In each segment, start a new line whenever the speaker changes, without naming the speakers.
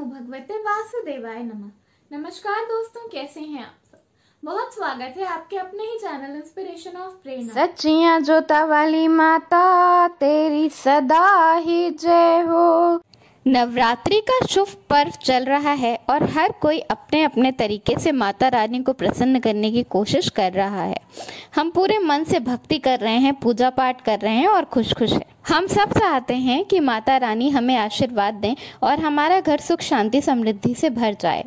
नमो भगवते वासुदेवाय नमः। नमस्कार दोस्तों कैसे हैं आप सब? बहुत स्वागत है आपके अपने ही चैनल इंस्पिरेशन ऑफ़ प्रेरणा
सच्चिया जोता वाली माता तेरी सदा ही जय हो। नवरात्रि का शुभ पर्व चल रहा है और हर कोई अपने अपने तरीके से माता रानी को प्रसन्न करने की कोशिश कर रहा है। हम पूरे मन से भक्ति कर रहे हैं पूजा पाठ कर रहे हैं और खुश खुश है। हम सब चाहते हैं कि माता रानी हमें आशीर्वाद दें और हमारा घर सुख, शांति, समृद्धि से भर जाए।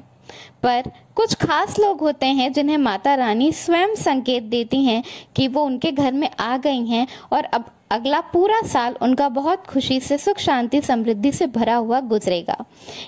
पर कुछ खास लोग होते हैं जिन्हें माता रानी स्वयं संकेत देती हैं कि वो उनके घर में आ गई हैं और अब अगला पूरा साल उनका बहुत खुशी से सुख, शांति, समृद्धि से भरा हुआ गुजरेगा।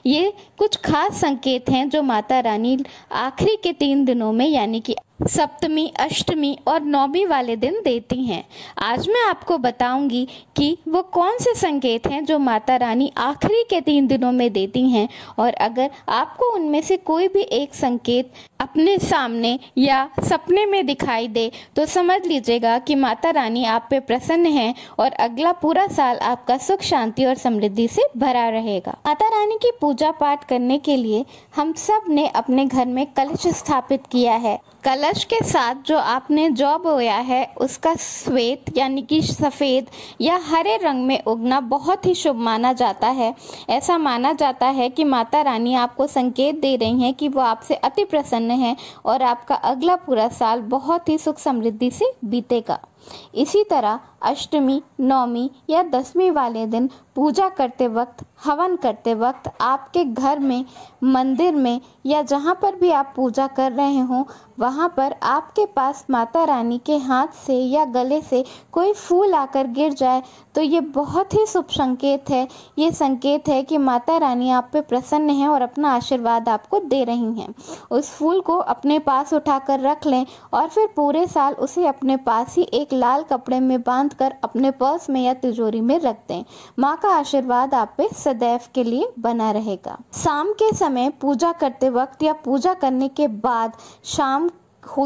ये कुछ खास संकेत हैं जो माता रानी आखिरी के तीन दिनों में यानी कि सप्तमी, अष्टमी और नौमी वाले दिन देती हैं। आज मैं आपको बताऊँगी कि वो कौन से संकेत हैं जो माता रानी आखिरी के तीन दिनों में देती हैं और अगर आपको उनमें से कोई भी एक संकेत अपने सामने या सपने में दिखाई दे तो समझ लीजिएगा कि माता रानी आप पे प्रसन्न हैं और अगला पूरा साल आपका सुख, शांति और समृद्धि से भरा रहेगा। माता रानी की पूजा पाठ करने के लिए हम सबने अपने घर में कलश स्थापित किया है। कलश के साथ जो आपने जौ बोया है, उसका श्वेत यानी कि सफ़ेद या हरे रंग में उगना बहुत ही शुभ माना जाता है। ऐसा माना जाता है कि माता रानी आपको संकेत दे रही हैं कि वो आपसे अति प्रसन्न हैं और आपका अगला पूरा साल बहुत ही सुख समृद्धि से बीतेगा। इसी तरह अष्टमी, नौमी या दसवीं वाले दिन पूजा करते वक्त, हवन करते वक्त आपके घर में, मंदिर में या जहाँ पर भी आप पूजा कर रहे हों, वहाँ पर आपके पास माता रानी के हाथ से या गले से कोई फूल आकर गिर जाए तो ये बहुत ही शुभ संकेत है। ये संकेत है कि माता रानी आप पे प्रसन्न है और अपना आशीर्वाद आपको दे रही हैं। उस फूल को अपने पास उठाकर रख लें और फिर पूरे साल उसे अपने पास ही एक लाल कपड़े में बाँध कर अपने पर्स में या तिजोरी में रख दें माँ का आशीर्वाद आप पे सदैव के लिए बना रहेगा। शाम के समय पूजा करते वक्त या पूजा करने के बाद, शाम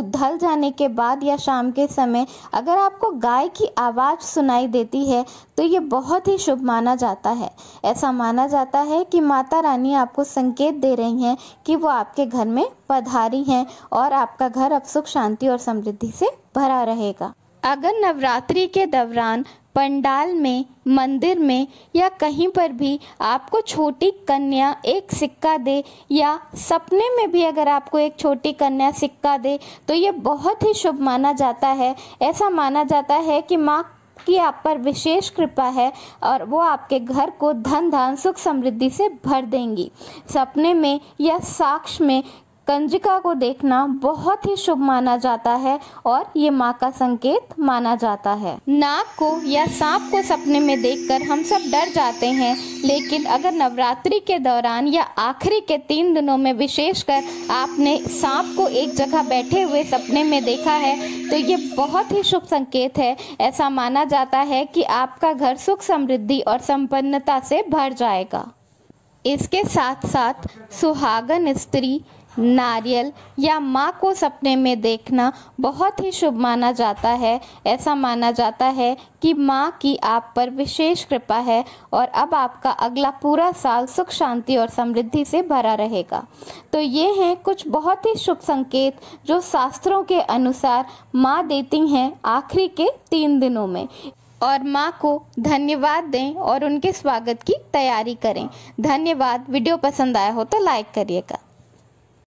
ढल जाने के बाद या शाम के समय अगर आपको गाय की आवाज़ सुनाई देती है तो ये बहुत ही शुभ माना जाता है। ऐसा माना जाता है कि माता रानी आपको संकेत दे रही हैं कि वो आपके घर में पधारी हैं और आपका घर अब सुख, शांति और समृद्धि से भरा रहेगा। अगर नवरात्रि के दौरान पंडाल में, मंदिर में या कहीं पर भी आपको छोटी कन्या एक सिक्का दे या सपने में भी अगर आपको एक छोटी कन्या सिक्का दे तो ये बहुत ही शुभ माना जाता है। ऐसा माना जाता है कि माँ की आप पर विशेष कृपा है और वो आपके घर को धन, धान, सुख समृद्धि से भर देंगी। सपने में या साक्ष में कंजिका को देखना बहुत ही शुभ माना जाता है और ये माँ का संकेत माना जाता है। नाग को या सांप को सपने में देखकर हम सब डर जाते हैं, लेकिन अगर नवरात्रि के दौरान या आखिरी के तीन दिनों में विशेषकर आपने सांप को एक जगह बैठे हुए सपने में देखा है तो ये बहुत ही शुभ संकेत है। ऐसा माना जाता है कि आपका घर सुख समृद्धि और संपन्नता से भर जाएगा। इसके साथ साथ सुहागन स्त्री नारियल या माँ को सपने में देखना बहुत ही शुभ माना जाता है। ऐसा माना जाता है कि माँ की आप पर विशेष कृपा है और अब आपका अगला पूरा साल सुख, शांति और समृद्धि से भरा रहेगा। तो ये हैं कुछ बहुत ही शुभ संकेत जो शास्त्रों के अनुसार माँ देती हैं आखिरी के तीन दिनों में। और माँ को धन्यवाद दें और उनके स्वागत की तैयारी करें। धन्यवाद। वीडियो पसंद आया हो तो लाइक करिएगा।